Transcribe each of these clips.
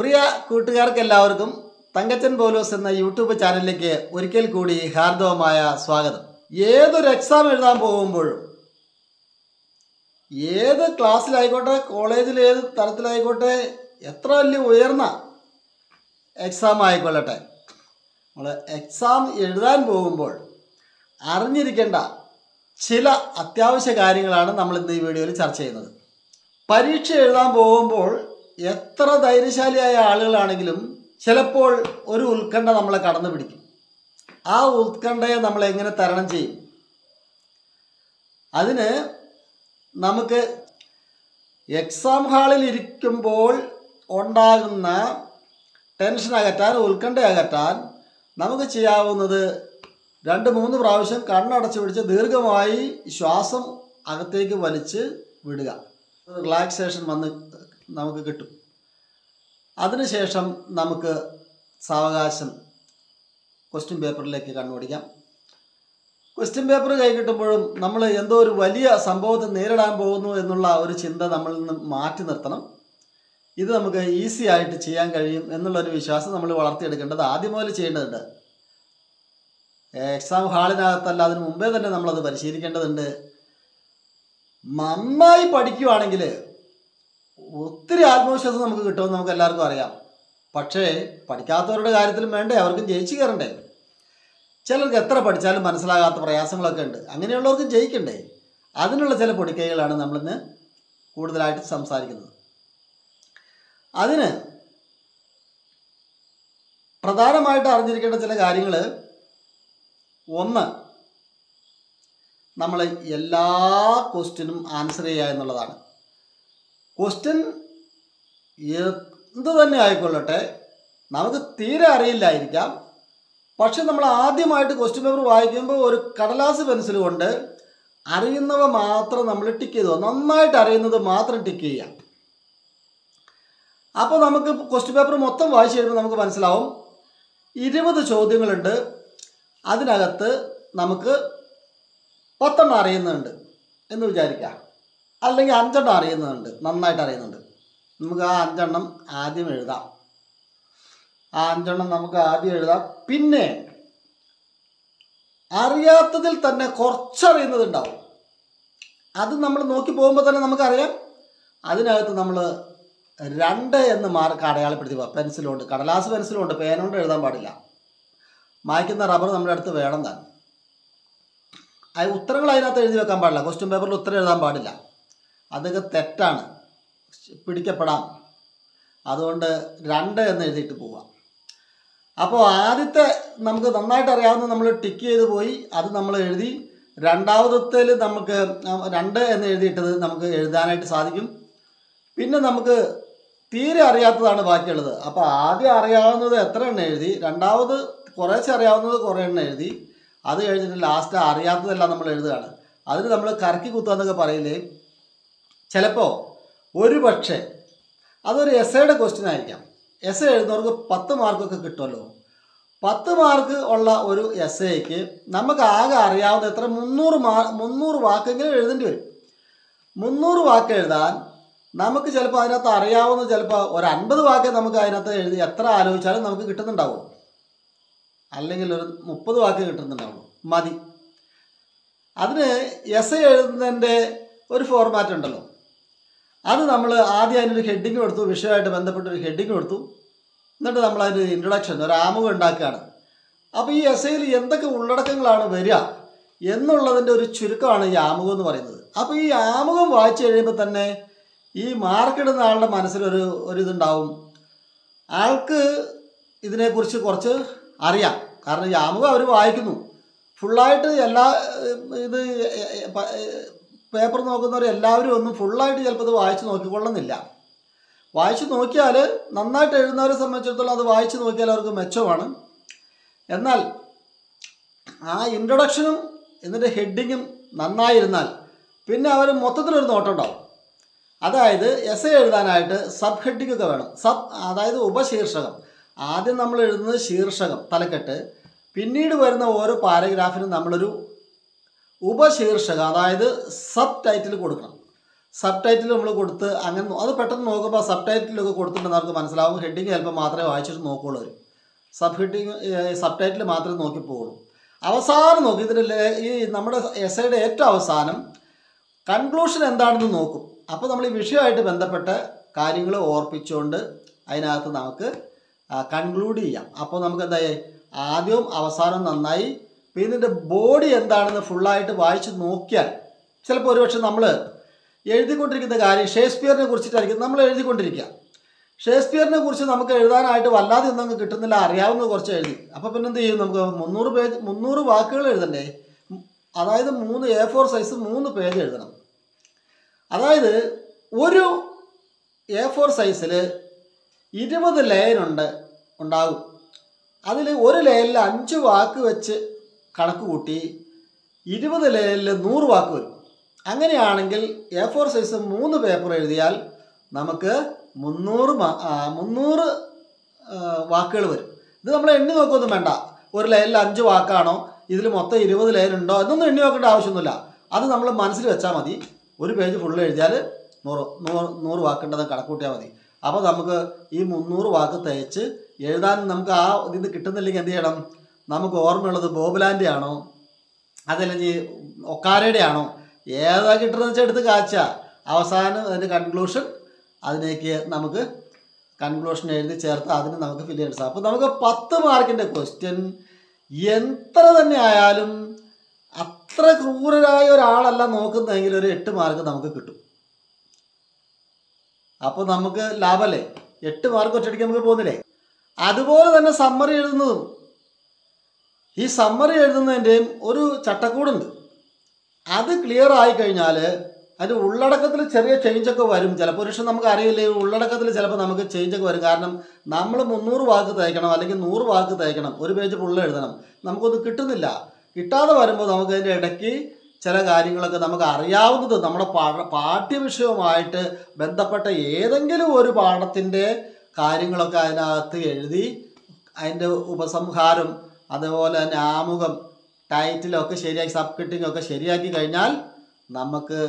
പ്രിയ കൂട്ടുകാർക്ക് എല്ലാവർക്കും തങ്കച്ചൻ പോലോസ് എന്ന യൂട്യൂബ് ചാനലിലേക്ക് ഒരിക്കൽ കൂടി ഹാർദവമായ സ്വാഗതം. ഏതൊരു എക്സാം എഴുതാൻ പോകുമ്പോഴും ഏത് ക്ലാസ്സിലായിക്കോട്ടെ കോളേജിൽ ഏത് തരത്തിലായിക്കോട്ടെ എത്ര വലിയ ഉയർന്ന എക്സാം ആയിക്കൊള്ളട്ടെ. നമ്മൾ എക്സാം എഴുതാൻ പോകുമ്പോൾ അറിഞ്ഞിരിക്കേണ്ട ചില അത്യാവശ്യ കാര്യങ്ങളാണ് നമ്മൾ ഇന്ന് ഈ വീഡിയോയിൽ ചർച്ച ചെയ്യുന്നത്. പരീക്ഷ എഴുതാൻ പോകുമ്പോൾ എത്ര ധൈര്യശാലിയായ ആളുകളാണെങ്കിലും ചിലപ്പോൾ ഒരു ഉത്കണ്ഠ നമ്മളെ കടന്നു പിടിക്കും. ആ ഉത്കണ്ഠയെ നമ്മൾ എങ്ങനെ തരണം ചെയ്യും? അതിന് നമുക്ക് എക്സാം ഹാളിൽ ഇരിക്കുമ്പോൾ ഉണ്ടാകുന്ന ടെൻഷൻ അകറ്റാൻ ഉത്കണ്ഠ അകറ്റാൻ നമുക്ക് ചെയ്യാവുന്നത് രണ്ട് മൂന്ന് പ്രാവശ്യം കണ്ണടച്ച് പിടിച്ച് ദീർഘമായി ശ്വാസം അകത്തേക്ക് വലിച്ച് വിടുക. റിലാക്സേഷൻ വന്ന് നമുക്ക് കിട്ടും. അതിനുശേഷം നമുക്ക് സാവകാശം ക്വസ്റ്റ്യൻ പേപ്പറിലേക്ക് കണ്ണുപിടിക്കാം. ക്വസ്റ്റ്യൻ പേപ്പർ കൈ കിട്ടുമ്പോഴും നമ്മൾ എന്തോ ഒരു വലിയ സംഭവത്തെ നേരിടാൻ പോകുന്നു എന്നുള്ള ഒരു ചിന്ത നമ്മളിൽ നിന്ന് മാറ്റി നിർത്തണം. ഇത് നമുക്ക് ഈസി ആയിട്ട് ചെയ്യാൻ കഴിയും എന്നുള്ളൊരു വിശ്വാസം നമ്മൾ വളർത്തിയെടുക്കേണ്ടത് ആദ്യം മുതൽ ചെയ്യേണ്ടതുണ്ട്. എക്സാം ഹാളിനകത്തല്ല അതിന് മുമ്പേ തന്നെ നമ്മളത് പരിശീലിക്കേണ്ടതുണ്ട്. നന്നായി പഠിക്കുവാണെങ്കിൽ ഒത്തിരി ആത്മവിശ്വാസം നമുക്ക് കിട്ടുമെന്ന് നമുക്ക് എല്ലാവർക്കും അറിയാം. പക്ഷേ പഠിക്കാത്തവരുടെ കാര്യത്തിലും വേണ്ടേ? അവർക്കും ജയിച്ചു കയറണ്ടേ? ചിലർക്ക് എത്ര പഠിച്ചാലും മനസ്സിലാകാത്ത പ്രയാസങ്ങളൊക്കെ ഉണ്ട്. അങ്ങനെയുള്ളവർക്ക് ജയിക്കണ്ടേ? അതിനുള്ള ചില പൊടിക്കൈകളാണ് നമ്മളിന്ന് കൂടുതലായിട്ട് സംസാരിക്കുന്നത്. അതിന് പ്രധാനമായിട്ട് അറിഞ്ഞിരിക്കേണ്ട ചില കാര്യങ്ങൾ ഒന്ന് നമ്മൾ എല്ലാ ക്വസ്റ്റിനും ആൻസർ ചെയ്യുക എന്നുള്ളതാണ്. ക്വസ്റ്റ്യൻ എന്ത് തന്നെ ആയിക്കൊള്ളട്ടെ നമുക്ക് തീരെ അറിയില്ലായിരിക്കാം. പക്ഷെ നമ്മൾ ആദ്യമായിട്ട് ക്വസ്റ്റ്യൻ പേപ്പർ വായിക്കുമ്പോൾ ഒരു കടലാസ് പെൻസിൽ കൊണ്ട് അറിയുന്നവ മാത്രം നമ്മൾ ടിക്ക് ചെയ്തു. നന്നായിട്ട് അറിയുന്നത് മാത്രം ടിക്ക് ചെയ്യാം. അപ്പോൾ നമുക്ക് ക്വസ്റ്റ്യൻ പേപ്പർ മൊത്തം വായിച്ചു കഴിയുമ്പോൾ നമുക്ക് മനസ്സിലാവും. ഇരുപത് ചോദ്യങ്ങളുണ്ട്. അതിനകത്ത് നമുക്ക് പത്തെണ്ണം അറിയുന്നുണ്ട് എന്ന് വിചാരിക്കാം. അല്ലെങ്കിൽ അഞ്ചെണ്ണം അറിയുന്നുണ്ട് നന്നായിട്ട് അറിയുന്നുണ്ട്. നമുക്ക് ആ അഞ്ചെണ്ണം ആദ്യം എഴുതാം. ആ അഞ്ചെണ്ണം നമുക്ക് ആദ്യം എഴുതാം. പിന്നെ അറിയാത്തതിൽ തന്നെ കുറച്ചറിയുന്നതുണ്ടാവും. അത് നമ്മൾ നോക്കി പോകുമ്പോൾ തന്നെ നമുക്കറിയാം. അതിനകത്ത് നമ്മൾ രണ്ട് എന്ന് മാർക്ക് അടയാളപ്പെടുത്തി പോവാം പെൻസിലുണ്ട് കടലാസ് പെൻസിലുണ്ട് പേനുകൊണ്ട് എഴുതാൻ പാടില്ല. മായ്ക്കുന്ന റബ്ബർ നമ്മുടെ അടുത്ത് വേണം താൻ ഉത്തരങ്ങൾ അതിനകത്ത് എഴുതി വെക്കാൻ പാടില്ല. ക്വസ്റ്റ്യൻ പേപ്പറിൽ ഉത്തരം എഴുതാൻ പാടില്ല. അതൊക്കെ തെറ്റാണ്. പിടിക്കപ്പെടാം. അതുകൊണ്ട് രണ്ട് എന്ന് എഴുതിയിട്ട് പോവാം. അപ്പോൾ ആദ്യത്തെ നമുക്ക് നന്നായിട്ട് അറിയാവുന്ന നമ്മൾ ടിക്ക് ചെയ്ത് പോയി. അത് നമ്മൾ എഴുതി. രണ്ടാമതത്തിൽ നമുക്ക് രണ്ട് എന്ന് എഴുതിയിട്ടത് നമുക്ക് എഴുതാനായിട്ട് സാധിക്കും. പിന്നെ നമുക്ക് തീരെ അറിയാത്തതാണ് ബാക്കിയുള്ളത്. അപ്പോൾ ആദ്യം അറിയാവുന്നത് എത്ര എണ്ണം എഴുതി? രണ്ടാമത് കുറേശ്ശെ അറിയാവുന്നത് കുറേ എണ്ണം എഴുതി. അത് കഴിഞ്ഞിട്ട് ലാസ്റ്റ് അറിയാത്തതെല്ലാം നമ്മൾ എഴുതുകയാണ്. അതിന് നമ്മൾ കറക്കി കുത്തുക എന്നൊക്കെ പറയില്ലേ? ചിലപ്പോൾ ഒരു പക്ഷേ അതൊരു എസ്സയുടെ ക്വസ്റ്റ്യൻ ആയിരിക്കാം. എസ് എഴുതുന്നവർക്ക് പത്ത് മാർക്കൊക്കെ കിട്ടുമല്ലോ. പത്ത് മാർക്ക് ഉള്ള ഒരു എസ് എക്ക് നമുക്ക് ആകെ അറിയാവുന്ന എത്ര? മുന്നൂറ് മാ മുന്നൂറ് വാക്കെങ്കിലും എഴുതേണ്ടി വരും. മുന്നൂറ് വാക്ക് എഴുതാൻ നമുക്ക് ചിലപ്പോൾ അതിനകത്ത് അറിയാവുന്ന ചിലപ്പോൾ ഒരു അൻപത് വാക്ക് നമുക്ക് അതിനകത്ത് എഴുതി എത്ര ആലോചിച്ചാലും നമുക്ക് കിട്ടുന്നുണ്ടാവും അല്ലെങ്കിൽ ഒരു മുപ്പത് വാക്ക് കിട്ടുന്നുണ്ടാവുള്ളൂ. മതി. അതിന് എസ് എഴുതുന്നതിന്റെ ഒരു ഫോർമാറ്റ് ഉണ്ടല്ലോ. അത് നമ്മൾ ആദ്യം അതിനൊരു ഹെഡിങ് കൊടുത്തു വിഷയമായിട്ട് ബന്ധപ്പെട്ട ഒരു ഹെഡിങ് കൊടുത്തു. എന്നിട്ട് നമ്മൾ അതിന്റെ ഇൻട്രൊഡക്ഷൻ ഒരു ആമുഖം ഉണ്ടാക്കുകയാണ്. അപ്പോൾ ഈ എസ് ഐയിൽ എന്തൊക്കെ ഉള്ളടക്കങ്ങളാണ് വരിക എന്നുള്ളതിന്റെ ഒരു ചുരുക്കമാണ് ഈ ആമുഖം എന്ന് പറയുന്നത്. അപ്പോൾ ഈ ആമുഖം വായിച്ചു കഴിയുമ്പോൾ തന്നെ ഈ മാർക്കിടുന്ന ആളുടെ മനസ്സിലൊരു ഒരു ഇതുണ്ടാവും. ആൾക്ക് ഇതിനെക്കുറിച്ച് കുറച്ച് അറിയാം. കാരണം ഈ ആമുഖം അവർ വായിക്കുന്നു. ഫുള്ളായിട്ട് എല്ലാ ഇത് പേപ്പർ നോക്കുന്നവർ എല്ലാവരും ഒന്നും ഫുള്ളായിട്ട് ചിലപ്പോൾ അത് വായിച്ച് നോക്കിക്കൊള്ളുന്നില്ല. വായിച്ച് നോക്കിയാൽ നന്നായിട്ട് എഴുതുന്നവരെ സംബന്ധിച്ചിടത്തോളം അത് വായിച്ച് നോക്കിയാൽ അവർക്ക് മെച്ചമാണ്. എന്നാൽ ആ ഇൻട്രൊഡക്ഷനും എന്നിട്ട് ഹെഡിങ്ങും നന്നായിരുന്നാൽ പിന്നെ അവർ മൊത്തത്തിലൊരു നോട്ടം ഉണ്ടാവും അതായത് എസ് എ എഴുതാനായിട്ട് സബ് ഹെഡിങ് ഒക്കെ വേണം. സബ് അതായത് ഉപശീർഷകം. ആദ്യം നമ്മൾ എഴുതുന്നത് ശീർഷകം തലക്കെട്ട്. പിന്നീട് വരുന്ന ഓരോ പാരഗ്രാഫിനും നമ്മളൊരു ഉപശീർഷകം അതായത് സബ് ടൈറ്റിൽ കൊടുക്കണം. സബ് ടൈറ്റിൽ നമ്മൾ കൊടുത്ത് അങ്ങനെ അത് പെട്ടെന്ന് നോക്കുമ്പോൾ സബ് ടൈറ്റിലൊക്കെ കൊടുത്തിട്ടുണ്ടെന്ന് അവർക്ക് മനസ്സിലാവും. ഹെഡിങ് ചിലപ്പോൾ മാത്രമേ വായിച്ചിട്ട് നോക്കുകയുള്ളൂ അവർ സബ് ഹെഡിങ് സബ് ടൈറ്റിൽ മാത്രമേ നോക്കി പോകുള്ളൂ അവസാനം നോക്കി ഇതിന്റെ ഈ നമ്മുടെ എസ് ഐയുടെ ഏറ്റവും അവസാനം കൺക്ലൂഷൻ എന്താണെന്ന് നോക്കും. അപ്പോൾ നമ്മൾ ഈ വിഷയമായിട്ട് ബന്ധപ്പെട്ട കാര്യങ്ങൾ ഓർപ്പിച്ചുകൊണ്ട് അതിനകത്ത് നമുക്ക് കൺക്ലൂഡ് ചെയ്യാം. അപ്പോൾ നമുക്ക് എന്തായി? ആദ്യവും അവസാനവും നന്നായി ഇതിന്റെ ബോഡി എന്താണെന്ന് ഫുള്ളായിട്ട് വായിച്ച് നോക്കിയാൽ ചിലപ്പോൾ ഒരുപക്ഷെ നമ്മൾ എഴുതിക്കൊണ്ടിരിക്കുന്ന കാര്യം ഷേക്സ്പിയറിനെ കുറിച്ചിട്ടായിരിക്കും നമ്മൾ എഴുതിക്കൊണ്ടിരിക്കുക. ഷേക്സ്പിയറിനെ കുറിച്ച് നമുക്ക് എഴുതാനായിട്ട് വല്ലാതെ ഒന്നും അങ്ങ് കിട്ടുന്നില്ല അറിയാവുന്ന കുറച്ച് എഴുതി. അപ്പോൾ പിന്നെ എന്ത് ചെയ്യും നമുക്ക് മുന്നൂറ് പേജ് മുന്നൂറ് വാക്കുകൾ എഴുതണ്ടേ? അതായത് മൂന്ന് എ ഫോർ സൈസ് മൂന്ന് പേജ് എഴുതണം. അതായത് ഒരു എ ഫോർ സൈസിൽ ഇരുപത് ലൈനുണ്ട് ഉണ്ടാകും അതിൽ ഒരു ലൈനിൽ അഞ്ച് വാക്ക് വെച്ച് കണക്ക് കൂട്ടി ഇരുപത് ലൈനിൽ നൂറ് വാക്ക് വരും. അങ്ങനെയാണെങ്കിൽ എ ഫോർ സൈസ് മൂന്ന് പേപ്പർ എഴുതിയാൽ നമുക്ക് മുന്നൂറ് മുന്നൂറ് വാക്കുകൾ വരും. ഇത് നമ്മൾ എണ്ണി നോക്കൊന്നും വേണ്ട. ഒരു ലൈനിൽ അഞ്ച് വാക്കാണോ ഇതിൽ മൊത്തം ഇരുപത് ലൈൻ എന്നൊന്നും എണ്ണി നോക്കേണ്ട ആവശ്യമൊന്നുമില്ല. അത് നമ്മൾ മനസ്സിൽ വെച്ചാൽ മതി. ഒരു പേജ് ഫുള്ള് എഴുതിയാൽ നൂറ് നൂറ് നൂറ് വാക്കുണ്ടെന്ന് കണക്കൂട്ടിയാൽ മതി. അപ്പോൾ നമുക്ക് ഈ മുന്നൂറ് വാക്ക് തയ്ച്ച് എഴുതാൻ നമുക്ക് ആ ഇത് കിട്ടുന്നില്ലെങ്കിൽ എന്ത് ചെയ്യണം? നമുക്ക് ഓർമ്മയുള്ളത് ബോബുലാന്റെ ആണോ അതല്ലെങ്കിൽ ഒക്കാരയുടെ ആണോ ഏതാ കിട്ടുന്നത് വെച്ചാൽ എടുത്ത് കാച്ച. അവസാനം അതിന്റെ കൺക്ലൂഷൻ അതിലേക്ക് നമുക്ക് കൺക്ലൂഷൻ എഴുതി ചേർത്ത് അതിന് നമുക്ക് ഫില്ല് ചെയ്യാൻ സാധിക്കും. അപ്പോൾ നമുക്ക് പത്ത് മാർക്കിന്റെ ക്വസ്റ്റ്യൻ എത്ര തന്നെ ആയാലും അത്ര ക്രൂരരായ ഒരാളല്ല നോക്കുന്നതെങ്കിൽ ഒരു എട്ട് മാർക്ക് നമുക്ക് കിട്ടും. അപ്പോൾ നമുക്ക് ലാഭമല്ലേ എട്ട് മാർക്ക് ഒറ്റയടിക്ക് നമുക്ക് പോകുന്നില്ലേ അതുപോലെ തന്നെ സമ്മറി എഴുതുന്നതും. ഈ സമ്മറി എഴുതുന്നതിന്റെയും ഒരു ചട്ടക്കൂടുണ്ട്. അത് ക്ലിയർ ആയി കഴിഞ്ഞാൽ അതിന്റെ ഉള്ളടക്കത്തിൽ ചെറിയ ചേഞ്ചൊക്കെ വരും. ചിലപ്പോൾ പക്ഷേ നമുക്ക് അറിയില്ല ഉള്ളടക്കത്തിൽ ചിലപ്പോൾ നമുക്ക് ചേഞ്ചൊക്കെ വരും. കാരണം നമ്മൾ മുന്നൂറ് വാക്ക് തയ്ക്കണം അല്ലെങ്കിൽ നൂറ് വാക്ക് തയ്ക്കണം ഒരു പേജ് ഫുള്ള് എഴുതണം. നമുക്കൊന്നും കിട്ടുന്നില്ല. കിട്ടാതെ വരുമ്പോൾ നമുക്ക് അതിന്റെ ഇടയ്ക്ക് ചില കാര്യങ്ങളൊക്കെ നമുക്ക് അറിയാവുന്നത് നമ്മുടെ പാഠ പാഠ്യവിഷയവുമായിട്ട് ബന്ധപ്പെട്ട ഏതെങ്കിലും ഒരു പാഠത്തിന്റെ കാര്യങ്ങളൊക്കെ അതിനകത്ത് എഴുതി അതിന്റെ ഉപസംഹാരം അതുപോലെ തന്നെ ആമുഖം ടൈറ്റിലൊക്കെ ശരിയാക്കി സബ് ഒക്കെ ശരിയാക്കി കഴിഞ്ഞാൽ നമുക്ക്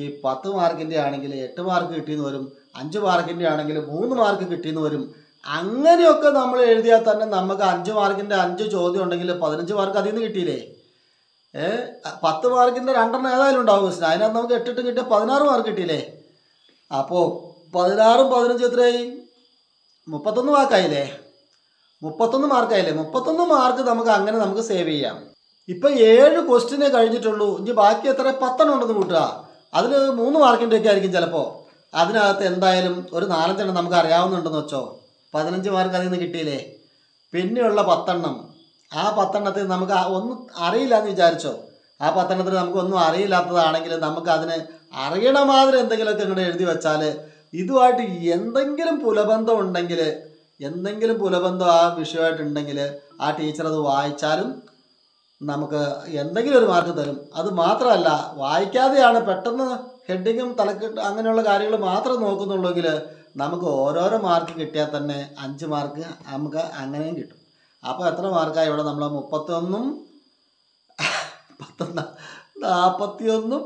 ഈ പത്ത് മാർക്കിന്റെ ആണെങ്കിൽ എട്ട് മാർക്ക് കിട്ടിയെന്ന് വരും അഞ്ച് മാർക്കിന്റെ ആണെങ്കിൽ മൂന്ന് മാർക്ക് കിട്ടിയെന്ന് വരും. അങ്ങനെയൊക്കെ നമ്മൾ എഴുതിയാൽ തന്നെ നമുക്ക് അഞ്ച് മാർക്കിന്റെ അഞ്ച് ചോദ്യം ഉണ്ടെങ്കിൽ പതിനഞ്ച് മാർക്ക് അതിൽ നിന്ന് കിട്ടിയില്ലേ? ഏ പത്ത് മാർക്കിന്റെ രണ്ടെണ്ണം ഏതായാലും ഉണ്ടാവും ക്വസ്റ്റ്യൻ അതിനകത്ത് നമുക്ക് എട്ടിട്ട് കിട്ടിയ പതിനാറ് മാർക്ക് കിട്ടിയില്ലേ? അപ്പോൾ പതിനാറും പതിനഞ്ചും എത്രയായി? മുപ്പത്തൊന്ന് മാർക്കായില്ലേ മുപ്പത്തൊന്ന് മാർക്കായില്ലേ? മുപ്പത്തൊന്ന് മാർക്ക് നമുക്ക് അങ്ങനെ നമുക്ക് സേവ് ചെയ്യാം. ഇപ്പൊ ഏഴ് ക്വസ്റ്റിനെ കഴിഞ്ഞിട്ടുള്ളൂ. ഇനി ബാക്കി എത്ര? പത്തെണ്ണം ഉണ്ടെന്ന് കൂട്ടുക. അതിൽ മൂന്ന് മാർക്കിന്റെ ഒക്കെ ആയിരിക്കും ചിലപ്പോൾ അതിനകത്ത് എന്തായാലും ഒരു നാലഞ്ചെണ്ണം നമുക്ക് അറിയാവുന്നുണ്ടെന്ന് വെച്ചോ. പതിനഞ്ച് മാർക്ക് അതിൽ നിന്ന് കിട്ടിയില്ലേ? പിന്നെയുള്ള പത്തെണ്ണം. ആ പത്തെണ്ണത്തിൽ നമുക്ക് ഒന്നും അറിയില്ല എന്ന് വിചാരിച്ചോ. ആ പത്തെണ്ണത്തിന് നമുക്കൊന്നും അറിയില്ലാത്തതാണെങ്കിൽ നമുക്ക് അതിന് അറിയണ മാതിരി എന്തെങ്കിലുമൊക്കെ ഇങ്ങോട്ട് എഴുതി വെച്ചാൽ ഇതുമായിട്ട് എന്തെങ്കിലും പുലബന്ധം ഉണ്ടെങ്കിൽ എന്തെങ്കിലും പുലബന്ധം ആ വിഷയമായിട്ടുണ്ടെങ്കിൽ ആ ടീച്ചർ അത് വായിച്ചാലും നമുക്ക് എന്തെങ്കിലും ഒരു മാർക്ക് തരും. അത് മാത്രമല്ല വായിക്കാതെയാണ് പെട്ടെന്ന് ഹെഡിങ്ങും തലക്കെട്ട് അങ്ങനെയുള്ള കാര്യങ്ങൾ മാത്രം നോക്കുന്നുള്ളെങ്കിൽ നമുക്ക് ഓരോരോ മാർക്ക് കിട്ടിയാൽ തന്നെ അഞ്ച് മാർക്ക് നമുക്ക് അങ്ങനെയും കിട്ടും. അപ്പോൾ എത്ര മാർക്കാണ് ഇവിടെ? നമ്മൾ മുപ്പത്തൊന്നും പത്തൊന്ന നാൽപ്പത്തിയൊന്നും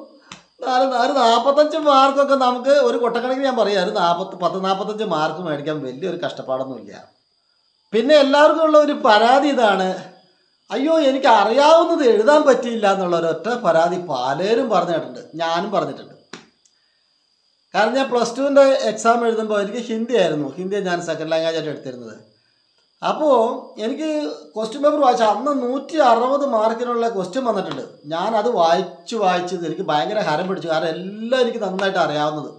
നാല് നാൽപ്പത്തഞ്ച് മാർക്കൊക്കെ നമുക്ക് ഒരു കൊട്ടക്കണക്കിന് ഞാൻ പറയാം. ഒരു നാൽപ്പത്ത് പത്ത് നാൽപ്പത്തഞ്ച് മാർക്ക് മേടിക്കാൻ വലിയൊരു കഷ്ടപ്പാടൊന്നുമില്ല. പിന്നെ എല്ലാവർക്കും ഉള്ള ഒരു പരാതി ഇതാണ്. അയ്യോ എനിക്ക് അറിയാവുന്നത് എഴുതാൻ പറ്റിയില്ല എന്നുള്ള ഒരൊറ്റ പരാതി പലരും പറഞ്ഞിട്ടുണ്ട് ഞാനും പറഞ്ഞിട്ടുണ്ട്. കാരണം ഞാൻ പ്ലസ് ടുവിന്റെ എക്സാം എഴുതുമ്പോൾ എനിക്ക് ഹിന്ദി ആയിരുന്നു. ഹിന്ദി ഞാൻ സെക്കൻഡ് ലാംഗ്വേജ് ആയിട്ട് എടുത്തിരുന്നത്. അപ്പോൾ എനിക്ക് ക്വസ്റ്റ്യൻ പേപ്പർ വായിച്ച അന്ന് നൂറ്റി അറുപത് മാർക്കിനുള്ള ക്വസ്റ്റ്യൻ വന്നിട്ടുണ്ട്. ഞാൻ അത് വായിച്ച് വായിച്ചത് എനിക്ക് ഭയങ്കര ഹരം പിടിച്ചു. കാരണം എല്ലാം എനിക്ക് നന്നായിട്ട് അറിയാവുന്നത്.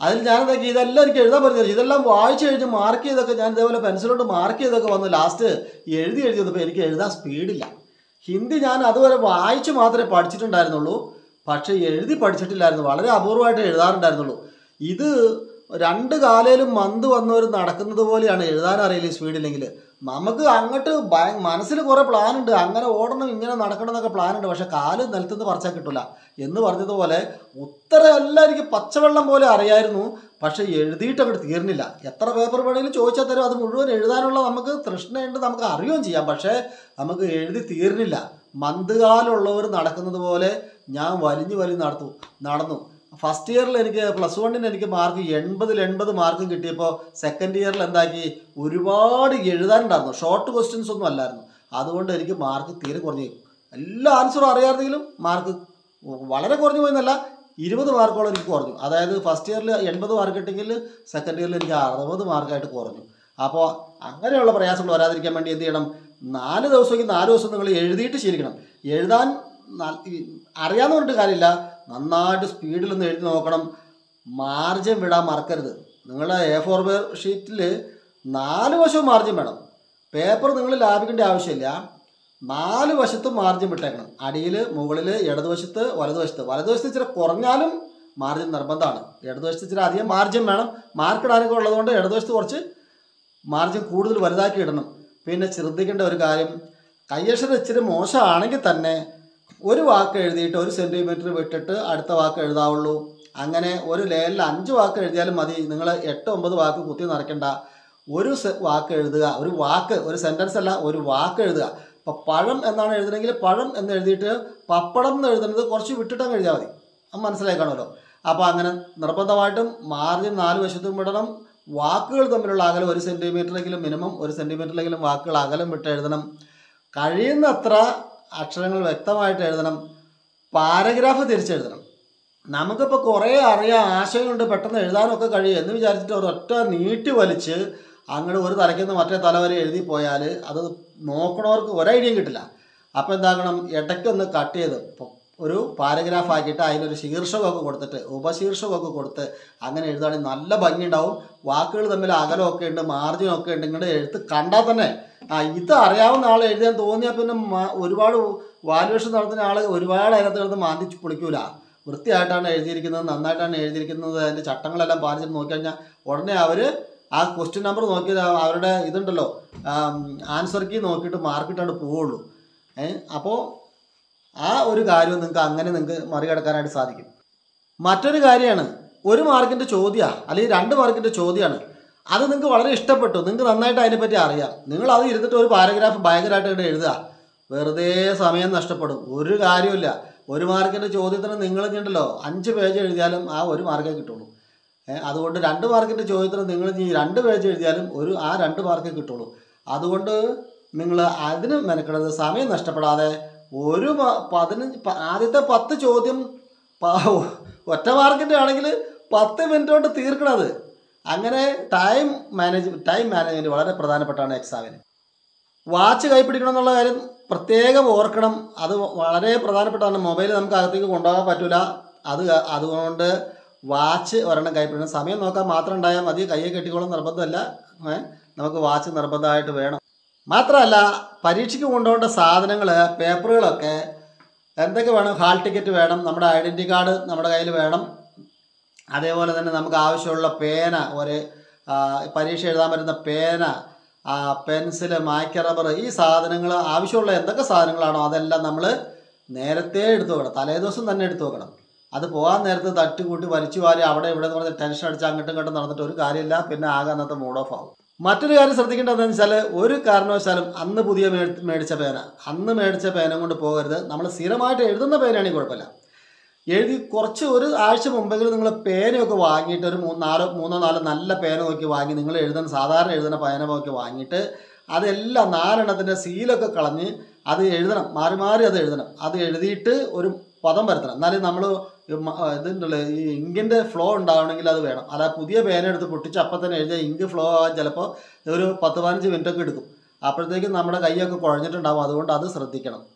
അതിൽ ഞാൻ എന്താക്കി ഇതെല്ലാം എനിക്ക് എഴുതാൻ പറഞ്ഞു ഇതെല്ലാം വായിച്ച് കഴിഞ്ഞ് മാർക്ക് ചെയ്തൊക്കെ ഞാൻ ഇതേപോലെ പെൻസിലോട്ട് മാർക്ക് ചെയ്തൊക്കെ വന്ന് ലാസ്റ്റ് എഴുതി എഴുതി വന്നപ്പോൾ എനിക്ക് എഴുതാൻ സ്പീഡില്ല ഹിന്ദി ഞാൻ അതുവരെ വായിച്ച് മാത്രമേ പഠിച്ചിട്ടുണ്ടായിരുന്നുള്ളൂ. പക്ഷേ എഴുതി പഠിച്ചിട്ടില്ലായിരുന്നു. വളരെ അപൂർവമായിട്ട് എഴുതാറുണ്ടായിരുന്നുള്ളൂ. ഇത് രണ്ട് കാലയിലും മന്ത് വന്നവർ നടക്കുന്നത് പോലെയാണ് എഴുതാൻ അറിയില്ല സ്പീഡില്ലെങ്കിൽ നമുക്ക് അങ്ങോട്ട് മനസ്സിൽ കുറേ പ്ലാൻ ഉണ്ട് അങ്ങനെ ഓടണം ഇങ്ങനെ നടക്കണം എന്നൊക്കെ പ്ലാൻ ഉണ്ട് പക്ഷെ കാൽ നിലത്തുനിന്ന് പറിച്ചാൽ കിട്ടില്ല എന്ന് പറഞ്ഞതുപോലെ ഉത്തരം എല്ലാം എനിക്ക് പച്ചവെള്ളം പോലെ അറിയായിരുന്നു. പക്ഷെ എഴുതിയിട്ട് അങ്ങോട്ട് തീർന്നില്ല. എത്ര പേപ്പർ വേണമെങ്കിലും ചോദിച്ചാൽ തരും. അത് മുഴുവൻ എഴുതാനുള്ള നമുക്ക് തൃഷ്ണയുണ്ട് നമുക്ക് അറിയുകയും ചെയ്യാം. പക്ഷേ നമുക്ക് എഴുതി തീർന്നില്ല. മന്തുകാലുള്ളവർ നടക്കുന്നത് പോലെ ഞാൻ വലിഞ്ഞു വലിഞ്ഞ് നടത്തു നടന്നു. ഫസ്റ്റ് ഇയറിൽ എനിക്ക് പ്ലസ് വണ്ണിന് എനിക്ക് മാർക്ക് എൺപതിൽ എൺപത് മാർക്ക് കിട്ടിയപ്പോൾ സെക്കൻഡ് ഇയറിൽ എന്താക്കി? ഒരുപാട് എഴുതാനുണ്ടായിരുന്നു. ഷോർട്ട് ക്വസ്റ്റ്യൻസ് ഒന്നും അല്ലായിരുന്നു. അതുകൊണ്ട് എനിക്ക് മാർക്ക് തീരെ കുറഞ്ഞു എല്ലാ ആൻസറും അറിയാമെങ്കിലും മാർക്ക് വളരെ കുറഞ്ഞു പോയെന്നല്ല ഇരുപത് മാർക്കോളം എനിക്ക് കുറഞ്ഞു. അതായത് ഫസ്റ്റ് ഇയറിൽ എൺപത് മാർക്ക് കിട്ടിയെങ്കിൽ സെക്കൻഡ് ഇയറിൽ എനിക്ക് അറുപത് മാർക്കായിട്ട് കുറഞ്ഞു. അപ്പോൾ അങ്ങനെയുള്ള പ്രയാസങ്ങൾ വരാതിരിക്കാൻ വേണ്ടി എന്ത് ചെയ്യണം? നാല് ദിവസമെങ്കിൽ നാല് ദിവസം നിങ്ങൾ എഴുതിയിട്ട് ശീലിക്കണം. എഴുതാൻ അറിയാമെന്ന് പറഞ്ഞിട്ട് കാര്യമില്ല. നന്നായിട്ട് സ്പീഡിലൊന്ന് എഴുതി നോക്കണം. മാർജിൻ വിടാൻ മറക്കരുത്. നിങ്ങളുടെ എ ഫോർ ഷീറ്റിൽ നാല് വശവും മാർജിൻ വേണം. പേപ്പർ നിങ്ങൾ ലാഭിക്കേണ്ട ആവശ്യമില്ല. നാല് വശത്തും മാർജിൻ വിട്ടേക്കണം. അടിയിൽ മുകളിൽ ഇടതുവശത്ത് വലതുവശത്ത്. വലതുവശത്ത് ഇച്ചിരി കുറഞ്ഞാലും മാർജിൻ നിർബന്ധമാണ്. ഇടതുവശത്ത് ഇച്ചിരി അധികം മാർജിൻ വേണം. മാർക്ക് ഇടാനൊക്കെ ഉള്ളതുകൊണ്ട് ഇടതുവശത്ത് കുറച്ച് മാർജിൻ കൂടുതൽ വലുതാക്കി ഇടണം. പിന്നെ ശ്രദ്ധിക്കേണ്ട ഒരു കാര്യം. കയ്യക്ഷരം ഇച്ചിരി മോശമാണെങ്കിൽ തന്നെ ഒരു വാക്ക് എഴുതിയിട്ട് ഒരു സെന്റിമീറ്റർ വിട്ടിട്ട് അടുത്ത വാക്ക് എഴുതാവുള്ളൂ. അങ്ങനെ ഒരു ലേലിൽ അഞ്ച് വാക്ക് എഴുതിയാലും മതി. നിങ്ങൾ എട്ട് ഒമ്പത് വാക്ക് കുത്തി നിറയ്ക്കണ്ട. ഒരു വാക്ക് എഴുതുക. ഒരു വാക്ക് ഒരു സെന്റൻസ് അല്ല ഒരു വാക്ക് എഴുതുക. ഇപ്പോൾ പഴം എന്നാണ് എഴുതുന്നതെങ്കിൽ പഴം എന്ന് എഴുതിയിട്ട് പപ്പടം എന്ന് എഴുതുന്നത് കുറച്ച് വിട്ടിട്ടങ്ങ് എഴുതിയാൽ മതി. അത് മനസ്സിലാക്കണമല്ലോ അപ്പോൾ അങ്ങനെ നിർബന്ധമായിട്ടും മാർജിൻ നാല് വശത്തും വിടണം. വാക്കുകൾ തമ്മിലുള്ള അകലം ഒരു സെന്റിമീറ്ററെങ്കിലും മിനിമം ഒരു സെന്റിമീറ്ററിലെങ്കിലും വാക്കുകൾ അകലം വിട്ട് എഴുതണം. കഴിയുന്നത്ര അക്ഷരങ്ങൾ വ്യക്തമായിട്ട് എഴുതണം. പാരഗ്രാഫ് തിരിച്ചെഴുതണം. നമുക്കിപ്പോൾ കുറേ അറിയാം ആശയങ്ങളുണ്ട് പെട്ടെന്ന് എഴുതാനൊക്കെ കഴിയും എന്ന് വിചാരിച്ചിട്ട് ഒരൊറ്റ നീട്ടി വലിച്ച് അങ്ങോട്ട് ഒരു തലയ്ക്കുന്ന മറ്റേ തല വരെ എഴുതി പോയാൽ അത് നോക്കണവർക്ക് ഒരു ഐഡിയയും കിട്ടില്ല. അപ്പോൾ എന്താകണം? ഇടയ്ക്കൊന്ന് കട്ട് ചെയ്ത് ഒരു പാരഗ്രാഫ് ആക്കിയിട്ട് അതിനൊരു ശീർഷകമൊക്കെ കൊടുത്തിട്ട് ഉപശീർഷകമൊക്കെ കൊടുത്ത് അങ്ങനെ എഴുതുകയാണെങ്കിൽ നല്ല ഭംഗിയുണ്ടാവും. വാക്കുകൾ തമ്മിൽ അകലമൊക്കെ ഉണ്ട് മാർജിനൊക്കെ ഉണ്ട്. ഇങ്ങോട്ട് എഴുത്ത് കണ്ടാൽ തന്നെ ആ ഇത് അറിയാവുന്ന ആൾ എഴുതാൻ തോന്നിയാൽ പിന്നെ ഒരുപാട് വാല്യുവേഷൻ നടത്തുന്ന ആൾ ഒരുപാട് അതിനകത്ത് കിടന്ന് മാന്തിച്ച് പൊളിക്കൂല. വൃത്തിയായിട്ടാണ് എഴുതിയിരിക്കുന്നത് നന്നായിട്ടാണ് എഴുതിയിരിക്കുന്നത്. അതിന്റെ ചട്ടങ്ങളെല്ലാം പാലിച്ചിട്ട് നോക്കിക്കഴിഞ്ഞാൽ ഉടനെ അവർ ആ ക്വസ്റ്റ്യൻ നമ്പർ നോക്കി അവരുടെ ഇതുണ്ടല്ലോ ആൻസർ കീ നോക്കിയിട്ട് മാർക്കിട്ടാണ് പോവുള്ളൂ. അപ്പോൾ ആ ഒരു കാര്യവും നിങ്ങൾക്ക് അങ്ങനെ നിങ്ങൾക്ക് മറികടക്കാനായിട്ട് സാധിക്കും. മറ്റൊരു കാര്യമാണ് ഒരു മാർക്കിന്റെ ചോദ്യമാണ് അല്ലെങ്കിൽ രണ്ട് മാർക്കിന്റെ ചോദ്യമാണ് അത് നിങ്ങൾക്ക് വളരെ ഇഷ്ടപ്പെട്ടു നിങ്ങൾക്ക് നന്നായിട്ട് അതിനെപ്പറ്റി അറിയാം. നിങ്ങൾ അത് ഇരുന്നിട്ട് ഒരു പാരഗ്രാഫ് ഭയങ്കരമായിട്ട് ഇവിടെ എഴുതുക. വെറുതെ സമയം നഷ്ടപ്പെടും. ഒരു കാര്യമില്ല ഒരു മാർക്കിന്റെ ചോദ്യത്തിന് നിങ്ങൾ ഉണ്ടല്ലോ അഞ്ച് പേജ് എഴുതിയാലും ആ ഒരു മാർക്കേ കിട്ടുള്ളൂ. അതുകൊണ്ട് രണ്ട് മാർക്കിന്റെ ചോദ്യത്തിന് നിങ്ങൾ ഈ രണ്ട് പേജ് എഴുതിയാലും ഒരു ആ രണ്ട് മാർക്കേ കിട്ടുള്ളൂ. അതുകൊണ്ട് നിങ്ങൾ അതിന് മെനക്കെടുത്ത് സമയം നഷ്ടപ്പെടാതെ ഒരു പതിനഞ്ച് ആദ്യത്തെ പത്ത് ചോദ്യം ഒറ്റ മാർക്കിന്റെ ആണെങ്കിൽ പത്ത് മിനിറ്റ് കൊണ്ട് തീർക്കണത് അങ്ങനെ ടൈം മാനേജ് ടൈം മാനേജ്മെന്റ് വളരെ പ്രധാനപ്പെട്ടാണ് എക്സാമിന് വാച്ച് കൈപ്പിടിക്കണം എന്നുള്ള കാര്യം പ്രത്യേകം ഓർക്കണം. അത് വളരെ പ്രധാനപ്പെട്ടാണ്. മൊബൈൽ നമുക്ക് അകത്തേക്ക് കൊണ്ടുപോകാൻ പറ്റില്ല അത് അതുകൊണ്ട് വാച്ച് ഒരെണ്ണം കൈപ്പിടിക്കണം സമയം നോക്കാൻ മാത്രം ഉണ്ടായാൽ മതി. കയ്യെ കെട്ടിക്കോളം നിർബന്ധമല്ല. നമുക്ക് വാച്ച് നിർബന്ധമായിട്ട് വേണം. മാത്രമല്ല പരീക്ഷയ്ക്ക് കൊണ്ടുപോകേണ്ട സാധനങ്ങൾ പേപ്പറുകളൊക്കെ എന്തൊക്കെ വേണം? ഹാൾ ടിക്കറ്റ് വേണം നമ്മുടെ ഐഡന്റി കാർഡ് നമ്മുടെ കയ്യിൽ വേണം. അതേപോലെ തന്നെ നമുക്ക് ആവശ്യമുള്ള പേന ഒരു പരീക്ഷ എഴുതാൻ പറ്റുന്ന പേന പെൻസിൽ മായ്ക്ക റബ്ബർ ഈ സാധനങ്ങൾ ആവശ്യമുള്ള എന്തൊക്കെ സാധനങ്ങളാണോ അതെല്ലാം നമ്മൾ നേരത്തെ എടുത്തു വെക്കണം. തലേ ദിവസം തന്നെ എടുത്തു വെക്കണം. അത് പോകാൻ നേരത്ത് തട്ടുകൂട്ടി വലിച്ചു വാരി അവിടെ ഇവിടെ എന്ന് പറഞ്ഞ് ടെൻഷൻ അടിച്ച് അങ്ങോട്ടും ഇങ്ങോട്ടും നടന്നിട്ട് ഒരു കാര്യമില്ല. പിന്നെ ആകെ അന്നത്തെ മൂഡ് ഓഫ് ആവും. മറ്റൊരു കാര്യം ശ്രദ്ധിക്കേണ്ടതെന്ന് വെച്ചാൽ ഒരു കാരണവശാലും അന്ന് പുതിയ മേടിച്ച പേന. അന്ന് മേടിച്ച പേന കൊണ്ട് പോകരുത്. നമ്മൾ സ്ഥിരമായിട്ട് എഴുതുന്ന പേനയാണെങ്കിൽ കുഴപ്പമില്ല. എഴുതി കുറച്ച് ഒരു ആഴ്ച മുമ്പെങ്കിലും നിങ്ങൾ പേനയൊക്കെ വാങ്ങിയിട്ട് ഒരു മൂന്ന് നാലോ മൂന്നോ നാലോ നല്ല പേന നോക്കി വാങ്ങി നിങ്ങൾ എഴുതുന്ന സാധാരണ എഴുതുന്ന പേന നോക്കി വാങ്ങിയിട്ട് അതെല്ലാം നാലെണ്ണത്തിന്റെ സീലൊക്കെ കളഞ്ഞ് അത് എഴുതണം. മാറി മാറി അത് എഴുതണം. അത് എഴുതിയിട്ട് ഒരു പദം വരുത്തണം. എന്നാലും നമ്മൾ ഇതുണ്ടല്ലോ ഈ ഇങ്കിന്റെ ഫ്ലോ ഉണ്ടാവണമെങ്കിൽ അത് വേണം. അല്ല പുതിയ പേന എടുത്ത് പൊട്ടിച്ച് അപ്പം തന്നെ എഴുതിയ ഇങ്ക് ഫ്ലോ ആവാൻ ചിലപ്പോൾ ഒരു പത്ത് പതിനഞ്ച് മിനിറ്റൊക്കെ എടുക്കും. അപ്പോഴത്തേക്കും നമ്മുടെ കൈയൊക്കെ കുഴഞ്ഞിട്ടുണ്ടാവും. അതുകൊണ്ട് അത് ശ്രദ്ധിക്കണം.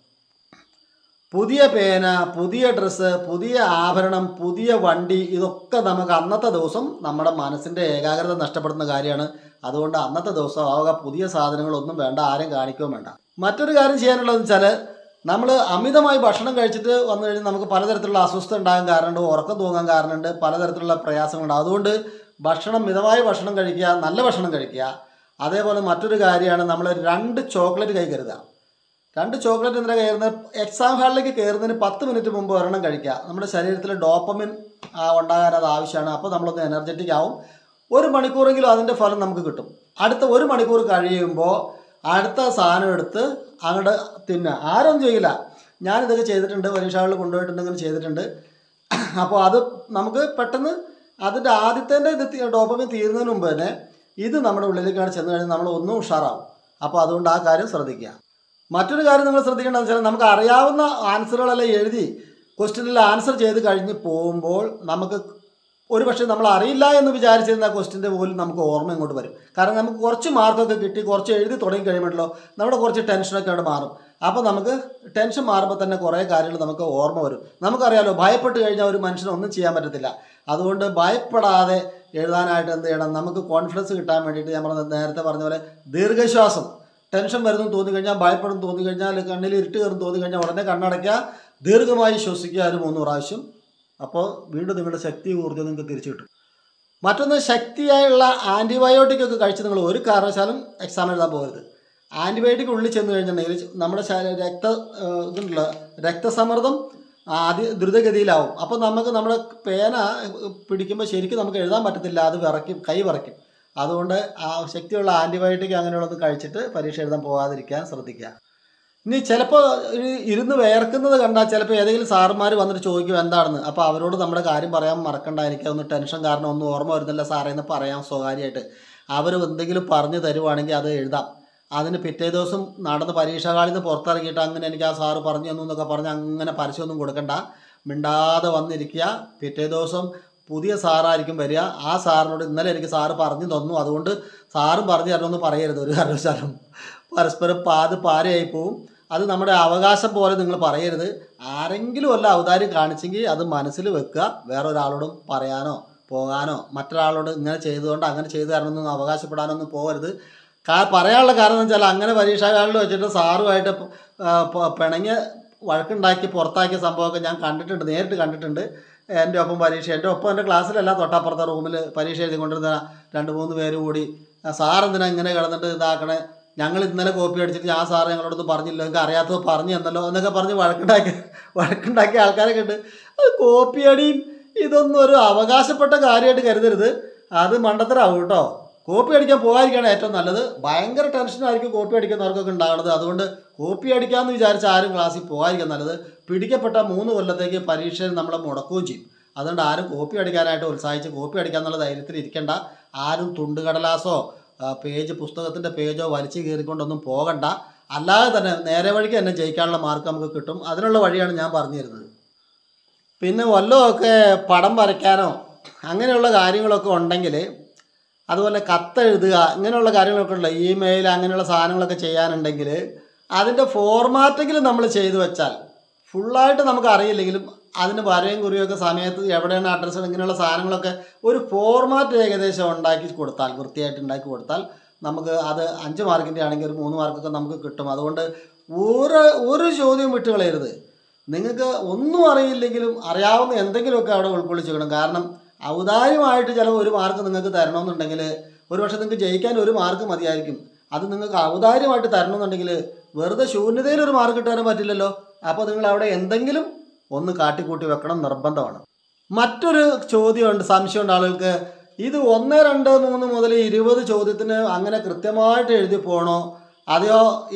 പുതിയ പേന പുതിയ ഡ്രസ്സ് പുതിയ ആഭരണം പുതിയ വണ്ടി ഇതൊക്കെ നമുക്ക് അന്നത്തെ ദിവസം നമ്മുടെ മനസ്സിന്റെ ഏകാഗ്രത നഷ്ടപ്പെടുന്ന കാര്യമാണ്. അതുകൊണ്ട് അന്നത്തെ ദിവസം ആവുക പുതിയ സാധനങ്ങളൊന്നും വേണ്ട ആരും കാണിക്കുകയും വേണ്ട. മറ്റൊരു കാര്യം ചെയ്യാനുള്ളതെന്ന് വെച്ചാൽ നമ്മൾ അമിതമായി ഭക്ഷണം കഴിച്ചിട്ട് വന്നു കഴിഞ്ഞാൽ നമുക്ക് പലതരത്തിലുള്ള അസ്വസ്ഥത ഉണ്ടാകാൻ കാരണമുണ്ട് ഉറക്കം തൂങ്ങാൻ കാരണമുണ്ട് പലതരത്തിലുള്ള പ്രയാസങ്ങളുണ്ട്. അതുകൊണ്ട് ഭക്ഷണം മിതമായ ഭക്ഷണം കഴിക്കുക നല്ല ഭക്ഷണം കഴിക്കുക. അതേപോലെ മറ്റൊരു കാര്യമാണ് നമ്മൾ രണ്ട് ചോക്ലേറ്റ് കൈ കരുതുക. രണ്ട് ചോക്ലേറ്റ് എന്തിനാ കയറുന്നത് എക്സാം ഹാളിലേക്ക് കയറുന്നതിന് പത്ത് മിനിറ്റ് മുമ്പ് ഒരെണ്ണം കഴിക്കുക. നമ്മുടെ ശരീരത്തിൽ ഡോപ്പമിൻ ഉണ്ടാകാൻ അത് ആവശ്യമാണ്. അപ്പോൾ നമ്മളൊന്ന് എനർജറ്റിക് ആവും. ഒരു മണിക്കൂറെങ്കിലും അതിന്റെ ഫലം നമുക്ക് കിട്ടും. അടുത്ത ഒരു മണിക്കൂർ കഴിയുമ്പോൾ അടുത്ത സാധനം എടുത്ത് അങ്ങോട്ട് തിന്നുക ആരും ചെയ്യില്ല. ഞാനിതൊക്കെ ചെയ്തിട്ടുണ്ട് പരീക്ഷകളിൽ കൊണ്ടുപോയിട്ടുണ്ട് അങ്ങനെ ചെയ്തിട്ടുണ്ട്. അപ്പോൾ അത് നമുക്ക് പെട്ടെന്ന് അതിന്റെ ആദ്യത്തെ ഇത് ഡോപ്പമിൻ തീരുന്നതിന് മുമ്പ് തന്നെ ഇത് നമ്മുടെ ഉള്ളിലേക്കാണ് ചെന്ന് കഴിഞ്ഞാൽ നമ്മൾ ഒന്നും ഉഷാറാവും. അപ്പോൾ അതുകൊണ്ട് ആ കാര്യം ശ്രദ്ധിക്കുക. മറ്റൊരു കാര്യം നിങ്ങൾ ശ്രദ്ധിക്കേണ്ടതെന്ന് വെച്ചാൽ നമുക്ക് അറിയാവുന്ന ആൻസറുകളെല്ലാം എഴുതി ക്വസ്റ്റ്യനിൽ ആൻസർ ചെയ്ത് കഴിഞ്ഞ് പോകുമ്പോൾ നമുക്ക് ഒരു പക്ഷേ നമ്മൾ അറിയില്ല എന്ന് വിചാരിച്ചിരുന്ന ക്വസ്റ്റിന്റെ പോലും നമുക്ക് ഓർമ്മ ഇങ്ങോട്ട് വരും. കാരണം നമുക്ക് കുറച്ച് മാർക്കൊക്കെ കിട്ടി കുറച്ച് എഴുതി തുടങ്ങി കഴിയുമ്പോഴല്ലോ നമ്മുടെ കുറച്ച് ടെൻഷനൊക്കെ അവിടെ മാറും. അപ്പോൾ നമുക്ക് ടെൻഷൻ മാറുമ്പോൾ തന്നെ കുറേ കാര്യങ്ങൾ നമുക്ക് ഓർമ്മ വരും. നമുക്കറിയാലോ ഭയപ്പെട്ട് കഴിഞ്ഞാൽ ഒരു മനുഷ്യനൊന്നും ചെയ്യാൻ പറ്റത്തില്ല. അതുകൊണ്ട് ഭയപ്പെടാതെ എഴുതാനായിട്ട് എന്ത് ചെയ്യണം? നമുക്ക് കോൺഫിഡൻസ് കിട്ടാൻ വേണ്ടിയിട്ട് നമ്മൾ നേരത്തെ പറഞ്ഞ പോലെ ദീർഘശ്വാസം. ടെൻഷൻ വരുന്നു തോന്നി കഴിഞ്ഞാൽ ഭയപ്പെടും തോന്നി കഴിഞ്ഞാൽ കണ്ണിൽ ഇരുട്ട് കയറും തോന്നി കഴിഞ്ഞാൽ ഉടനെ കണ്ണടയ്ക്കുക ദീർഘമായി ശ്വസിക്കുക ഒരു മൂന്ന് പ്രാവശ്യം. അപ്പോൾ വീണ്ടും നിങ്ങളുടെ ശക്തി ഊർജം നിങ്ങൾക്ക് തിരിച്ചു കിട്ടും. മറ്റൊന്ന് ശക്തിയായുള്ള ആന്റിബയോട്ടിക് ഒക്കെ കഴിച്ച് നിങ്ങൾ ഒരു കാരണവശാലും എക്സാം എഴുതാൻ പോകരുത്. ആന്റിബയോട്ടിക് ഉള്ളിൽ ചെന്ന് കഴിഞ്ഞിട്ടുണ്ടെങ്കിൽ നമ്മുടെ രക്ത ഇതുണ്ടല്ലോ രക്തസമ്മർദ്ദം ആദ്യ ദ്രുതഗതിയിലാവും. അപ്പോൾ നമുക്ക് നമ്മുടെ പേന പിടിക്കുമ്പോൾ ശരിക്കും നമുക്ക് എഴുതാൻ പറ്റത്തില്ല. അത് വിറയ്ക്കും കൈ വിറയ്ക്കും. അതുകൊണ്ട് ആ ശക്തിയുള്ള ആന്റിബയോട്ടിക് അങ്ങനെയുള്ളത് കഴിച്ചിട്ട് പരീക്ഷ എഴുതാൻ പോകാതിരിക്കാൻ ശ്രദ്ധിക്കുക. ഇനി ചിലപ്പോൾ ഇരുന്ന് വേർക്കുന്നത് കണ്ടാൽ ചിലപ്പോൾ ഏതെങ്കിലും സാറുമാർ വന്നിട്ട് ചോദിക്കും എന്താണെന്ന്. അപ്പോൾ അവരോട് നമ്മുടെ കാര്യം പറയാൻ മറക്കണ്ട എനിക്ക് ഒന്ന് ടെൻഷൻ കാരണം ഒന്നും ഓർമ്മ വരുന്നില്ല സാറേ എന്ന് പറയാം സ്വകാര്യമായിട്ട്. അവർ എന്തെങ്കിലും പറഞ്ഞു തരുവാണെങ്കിൽ അത് എഴുതാം. അതിന് പിറ്റേ ദിവസം നടന്ന് പരീക്ഷാ കാളിൽ നിന്ന് പുറത്തിറങ്ങിയിട്ട് അങ്ങനെ എനിക്ക് ആ സാറ് പറഞ്ഞു തന്നു എന്നൊക്കെ പറഞ്ഞ് അങ്ങനെ പരസ്യമൊന്നും കൊടുക്കണ്ട. മിണ്ടാതെ വന്നിരിക്കുക. പിറ്റേ ദിവസം പുതിയ സാറായിരിക്കും വരിക. ആ സാറിനോട് ഇന്നലെ എനിക്ക് സാറ് പറഞ്ഞു തന്നു. അതുകൊണ്ട് സാറും പറഞ്ഞു തരണമെന്ന് പറയരുത് ഒരു കാരണവശാലും. പരസ്പരം പാത് പാരയായി പോവും. അത് നമ്മുടെ അവകാശം പോലെ നിങ്ങൾ പറയരുത്. ആരെങ്കിലും അല്ല ഔദാര്യം കാണിച്ചെങ്കിൽ അത് മനസ്സിൽ വെക്കുക. വേറൊരാളോടും പറയാനോ പോകാനോ മറ്റൊരാളോട് ഇങ്ങനെ ചെയ്തുകൊണ്ട് അങ്ങനെ ചെയ്തു തരണമെന്നൊന്നും അവകാശപ്പെടാനൊന്നും പോകരുത്. പറയാനുള്ള കാരണം എന്ന് വെച്ചാൽ അങ്ങനെ പരീക്ഷാകാലിൽ വെച്ചിട്ട് സാറുമായിട്ട് പിണങ്ങി വഴക്കുണ്ടാക്കി പുറത്താക്കിയ സംഭവമൊക്കെ ഞാൻ കണ്ടിട്ടുണ്ട് നേരിട്ട് കണ്ടിട്ടുണ്ട്. എന്റെ ഒപ്പം പരീക്ഷ എന്റെ ഒപ്പം എന്റെ ക്ലാസ്സിലല്ല തൊട്ടപ്പുറത്തെ റൂമിൽ പരീക്ഷ എഴുതി കൊണ്ടിരുന്ന രണ്ട് മൂന്ന് പേര് കൂടി. സാറെന്തിനാ ഇങ്ങനെ കിടന്നിട്ട് ഇതാക്കണേ? ഞങ്ങൾ ഇന്നലെ കോപ്പി അടിച്ചിട്ട് ആ സാറ് ഞങ്ങളോട് പറഞ്ഞില്ല. നിങ്ങൾക്ക് അറിയാത്തത് പറഞ്ഞു തന്നല്ലോ എന്നൊക്കെ പറഞ്ഞ് വഴക്കുണ്ടാക്കി വഴക്കുണ്ടാക്കിയ ആൾക്കാരൊക്കെ ഉണ്ട്. അത് കോപ്പി അടിയും ഇതൊന്നും ഒരു അവകാശപ്പെട്ട കാര്യമായിട്ട് കരുതരുത്. അത് മണ്ടത്തരാവും കേട്ടോ. കോപ്പി അടിക്കാൻ പോകാതിരിക്കുകയാണ് ഏറ്റവും നല്ലത്. ഭയങ്കര ടെൻഷനായിരിക്കും കോപ്പി അടിക്കുന്നവർക്കൊക്കെ ഉണ്ടാകുന്നത് അതുകൊണ്ട് കോപ്പി അടിക്കാമെന്ന് വിചാരിച്ച ആരും ക്ലാസ്സിൽ പോകാതിരിക്കാൻ നല്ലത്. പിടിക്കപ്പെട്ട മൂന്ന് കൊല്ലത്തേക്ക് പരീക്ഷയിൽ നമ്മളെ മുടക്കുകയും ചെയ്യും. അതുകൊണ്ട് ആരും കോപ്പി അടിക്കാനായിട്ട് ഉത്സാഹിച്ച് കോപ്പി അടിക്കാന്നുള്ള ധൈര്യത്തിൽ ഇരിക്കേണ്ട ആരും തുണ്ടുകടലാസോ പേജ് പുസ്തകത്തിന്റെ പേജോ വലിച്ചു കീറിക്കൊണ്ടൊന്നും പോകണ്ട. അല്ലാതെ തന്നെ നേരെ വഴിക്ക് തന്നെ ജയിക്കാനുള്ള മാർക്ക് നമുക്ക് കിട്ടും. അതിനുള്ള വഴിയാണ് ഞാൻ പറഞ്ഞു തരുന്നത് പിന്നെ വല്ലതൊക്കെ പടം വരയ്ക്കാനോ അങ്ങനെയുള്ള കാര്യങ്ങളൊക്കെ ഉണ്ടെങ്കിൽ അതുപോലെ കത്തെഴുതുക ഇങ്ങനെയുള്ള കാര്യങ്ങളൊക്കെ ഉള്ള ഇമെയിൽ അങ്ങനെയുള്ള സാധനങ്ങളൊക്കെ ചെയ്യാനുണ്ടെങ്കിൽ അതിന്റെ ഫോർമാറ്റെങ്കിലും നമ്മൾ ചെയ്തു വെച്ചാൽ ഫുള്ളായിട്ട് നമുക്ക് അറിയില്ലെങ്കിലും അതിന് വരയും കുറിയൊക്കെ സമയത്ത് എവിടെയാണ് അഡ്രസ്സ് ഇങ്ങനെയുള്ള സാധനങ്ങളൊക്കെ ഒരു ഫോർമാറ്റ് ഏകദേശം ഉണ്ടാക്കി കൊടുത്താൽ വൃത്തിയായിട്ട് ഉണ്ടാക്കി കൊടുത്താൽ നമുക്ക് അത് അഞ്ച് മാർക്കിന്റെ ആണെങ്കിൽ ഒരു മൂന്ന് മാർക്കൊക്കെ നമുക്ക് കിട്ടും. അതുകൊണ്ട് ഒരു ഒരു ചോദ്യം വിട്ട് കളയരുത്. നിങ്ങൾക്ക് ഒന്നും അറിയില്ലെങ്കിലും അറിയാവുന്ന എന്തെങ്കിലുമൊക്കെ അവിടെ ഉൾക്കൊള്ളിച്ച് വെക്കണം. കാരണം ഔദാര്യമായിട്ട് ചിലപ്പോൾ ഒരു മാർക്ക് നിങ്ങൾക്ക് തരണമെന്നുണ്ടെങ്കിൽ ഒരു പക്ഷേ നിങ്ങൾക്ക് ജയിക്കാൻ ഒരു മാർക്ക് മതിയായിരിക്കും. അത് നിങ്ങൾക്ക് ഔദാര്യമായിട്ട് തരണമെന്നുണ്ടെങ്കിൽ വെറുതെ ശൂന്യതയിൽ ഒരു മാർക്ക് കിട്ടാനും പറ്റില്ലല്ലോ. അപ്പോൾ നിങ്ങൾ അവിടെ എന്തെങ്കിലും ഒന്ന് കാട്ടിക്കൂട്ടി വെക്കണം നിർബന്ധമാണ്. മറ്റൊരു ചോദ്യമുണ്ട് സംശയമുണ്ട് ആളുകൾക്ക്. ഇത് ഒന്ന് രണ്ട് മൂന്ന് മുതൽ ഇരുപത് ചോദ്യത്തിന് അങ്ങനെ കൃത്യമായിട്ട് എഴുതി പോകണോ അതെയോ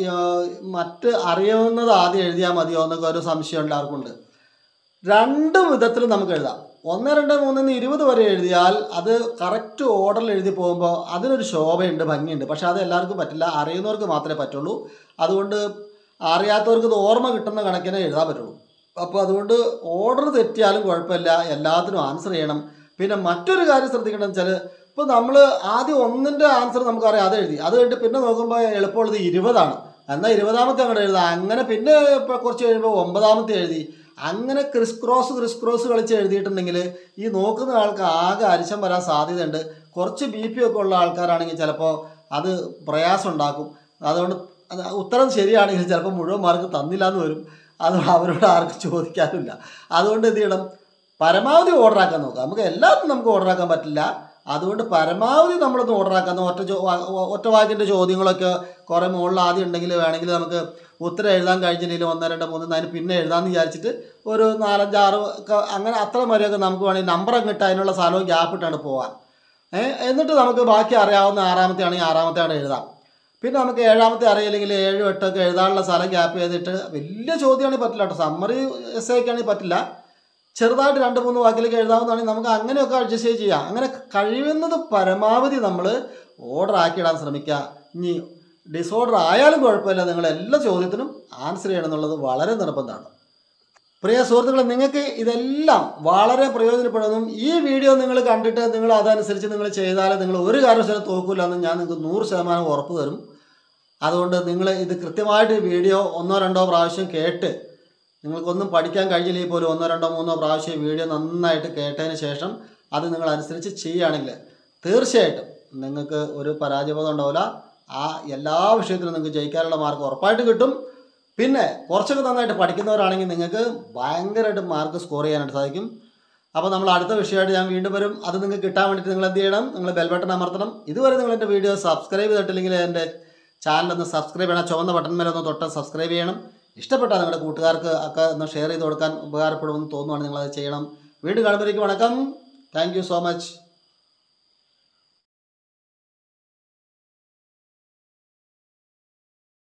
മറ്റ് അറിയാവുന്നത് ആദ്യം എഴുതിയാൽ മതിയോ എന്നൊക്കെ ഒരു സംശയം എല്ലാവർക്കും ഉണ്ട് രണ്ട് വിധത്തിൽ നമുക്ക് എഴുതാം. ഒന്ന് രണ്ട് മൂന്നിന്ന് ഇരുപത് വരെ എഴുതിയാൽ അത് കറക്റ്റ് ഓർഡറിൽ എഴുതി പോകുമ്പോൾ അതിനൊരു ശോഭയുണ്ട് ഭംഗിയുണ്ട്. പക്ഷെ അത് എല്ലാവർക്കും പറ്റില്ല. അറിയുന്നവർക്ക് മാത്രമേ പറ്റുള്ളൂ. അതുകൊണ്ട് അറിയാത്തവർക്ക് ഓർമ്മ കിട്ടുന്ന കണക്കിനെ എഴുതാൻ പറ്റുള്ളൂ. അപ്പോൾ അതുകൊണ്ട് ഓർഡർ തെറ്റിയാലും കുഴപ്പമില്ല. എല്ലാത്തിനും ആൻസർ ചെയ്യണം. പിന്നെ മറ്റൊരു കാര്യം ശ്രദ്ധിക്കണമെന്ന് വെച്ചാൽ ഇപ്പോൾ നമ്മൾ ആദ്യം ഒന്നിന്റെ ആൻസർ നമുക്കറിയാം അത് എഴുതി. അത് കഴിഞ്ഞിട്ട് പിന്നെ നോക്കുമ്പോൾ എളുപ്പമുള്ളത് ഇരുപതാണ്. എന്നാൽ ഇരുപതാമത്തെ അങ്ങോട്ട് എഴുതാം. അങ്ങനെ പിന്നെ ഇപ്പോൾ കുറച്ച് കഴിയുമ്പോൾ ഒമ്പതാമത്തെ എഴുതി. അങ്ങനെ ക്രിസ് ക്രോസ് ക്രിസ് ക്രോസ് കളിച്ച് എഴുതിയിട്ടുണ്ടെങ്കിൽ ഈ നോക്കുന്ന ആൾക്ക് ആകെ അരിശം വരാൻ സാധ്യതയുണ്ട്. കുറച്ച് ബി പി ഒക്കെ ഉള്ള ആൾക്കാരാണെങ്കിൽ ചിലപ്പോൾ അത് പ്രയാസം ഉണ്ടാക്കും. അതുകൊണ്ട് ഉത്തരം ശരിയാണെങ്കിൽ ചിലപ്പോൾ മുഴുവൻ മാർക്ക് തന്നില്ല എന്ന് വരും. അത് അവരോട് ആർക്കും ചോദിക്കാനില്ല. അതുകൊണ്ട് എന്ത് ചെയ്യണം? പരമാവധി ഓർഡറാക്കാൻ നോക്കുക. നമുക്ക് എല്ലാത്തിനും നമുക്ക് ഓർഡറാക്കാൻ പറ്റില്ല. അതുകൊണ്ട് പരമാവധി നമ്മളൊന്ന് ഓർഡർ ആക്കാൻ ഒറ്റ ഒറ്റ വാക്കിന്റെ ചോദ്യങ്ങളൊക്കെ കുറേ മുകളിൽ ആദ്യം ഉണ്ടെങ്കിൽ വേണമെങ്കിൽ നമുക്ക് ഉത്തരം എഴുതാൻ കഴിഞ്ഞില്ലെങ്കിൽ ഒന്ന് രണ്ട് മൂന്ന് നാല് പിന്നെ എഴുതാമെന്ന് വിചാരിച്ചിട്ട് ഒരു നാലഞ്ചാറ് ഒക്കെ അങ്ങനെ അത്ര വരെയൊക്കെ നമുക്ക് വേണമെങ്കിൽ നമ്പർ അങ്ങിട്ട് അതിനുള്ള സ്ഥലവും ഗ്യാപ്പ് ഇട്ടാണ് പോകാൻ എന്നിട്ട് നമുക്ക് ബാക്കി അറിയാവുന്ന ആറാമത്തെ ആണെങ്കിൽ ആറാമത്തെ ആണ് എഴുതാം. പിന്നെ നമുക്ക് ഏഴാമത്തെ അറിയില്ലെങ്കിൽ ഏഴും എട്ടൊക്കെ എഴുതാനുള്ള സ്ഥലം ഗ്യാപ്പ് ചെയ്തിട്ട് വലിയ ചോദ്യമാണ് പറ്റില്ല കേട്ടോ. സമ്മറി എസ് പറ്റില്ല. ചെറുതായിട്ട് രണ്ട് മൂന്ന് വാക്കിലേക്ക് എഴുതാവുന്നതാണെങ്കിൽ നമുക്ക് അങ്ങനെയൊക്കെ അഡ്ജസ്റ്റ് ചെയ്യാം. അങ്ങനെ കഴിയുന്നത് പരമാവധി നമ്മൾ ഓർഡർ ആക്കിയിടാൻ ശ്രമിക്കുക. ഇനി ഡിസോർഡർ ആയാലും കുഴപ്പമില്ല. നിങ്ങൾ എല്ലാ ചോദ്യത്തിനും ആൻസർ ചെയ്യണം എന്നുള്ളത് വളരെ നിർബന്ധമാണ്. പ്രിയ സുഹൃത്തുക്കളെ നിങ്ങൾക്ക് ഇതെല്ലാം വളരെ പ്രയോജനപ്പെടുന്നതും ഈ വീഡിയോ നിങ്ങൾ കണ്ടിട്ട് നിങ്ങൾ അതനുസരിച്ച് നിങ്ങൾ ചെയ്താൽ നിങ്ങൾ ഒരു കാരണവശാലും തോക്കില്ല എന്ന് ഞാൻ നിങ്ങൾക്ക് നൂറ് ശതമാനം ഉറപ്പ് തരും. അതുകൊണ്ട് നിങ്ങൾ ഇത് കൃത്യമായിട്ട് വീഡിയോ ഒന്നോ രണ്ടോ പ്രാവശ്യം കേട്ട് നിങ്ങൾക്കൊന്നും പഠിക്കാൻ കഴിഞ്ഞില്ലെങ്കിൽ പോലും ഒന്നോ രണ്ടോ മൂന്നോ പ്രാവശ്യം വീഡിയോ നന്നായിട്ട് കേട്ടതിന് ശേഷം അത് നിങ്ങൾ അനുസരിച്ച് ചെയ്യുകയാണെങ്കിൽ തീർച്ചയായിട്ടും നിങ്ങൾക്ക് ഒരു പരാജയബോധം ഉണ്ടാവില്ല. ആ എല്ലാ വിഷയത്തിലും നിങ്ങൾക്ക് ജയിക്കാനുള്ള മാർക്ക് ഉറപ്പായിട്ട് കിട്ടും. പിന്നെ കുറച്ചൊക്കെ നന്നായിട്ട് പഠിക്കുന്നവരാണെങ്കിൽ നിങ്ങൾക്ക് ഭയങ്കരമായിട്ട് മാർക്ക് സ്കോർ ചെയ്യാനായിട്ട് സാധിക്കും. അപ്പോൾ നമ്മൾ അടുത്ത വിഷയമായിട്ട് ഞാൻ വീണ്ടും വരും. അത് നിങ്ങൾക്ക് കിട്ടാൻ വേണ്ടിയിട്ട് നിങ്ങൾ എന്ത് ചെയ്യണം? നിങ്ങൾ ബെൽബട്ടൺ അമർത്തണം. ഇതുവരെ നിങ്ങൾ എന്റെ വീഡിയോ സബ്സ്ക്രൈബ് ചെയ്തിട്ടില്ലെങ്കിൽ എന്റെ ചാനൽ ഒന്ന് സബ്സ്ക്രൈബ് ചെയ്യണം. ചുവന്ന ബട്ടൺ മേലെ ഒന്ന് തൊട്ട് സബ്സ്ക്രൈബ് ചെയ്യണം. ഇഷ്ടപ്പെട്ടാൽ നിങ്ങളുടെ കൂട്ടുകാർക്ക് ഒക്കെ ഒന്ന് ഷെയർ ചെയ്ത് കൊടുക്കാൻ ഉപകാരപ്പെടുമെന്ന് തോന്നുവാണ് നിങ്ങളത് ചെയ്യണം. വീട് കാണുമ്പോഴേക്കും വണക്കം. Thank so much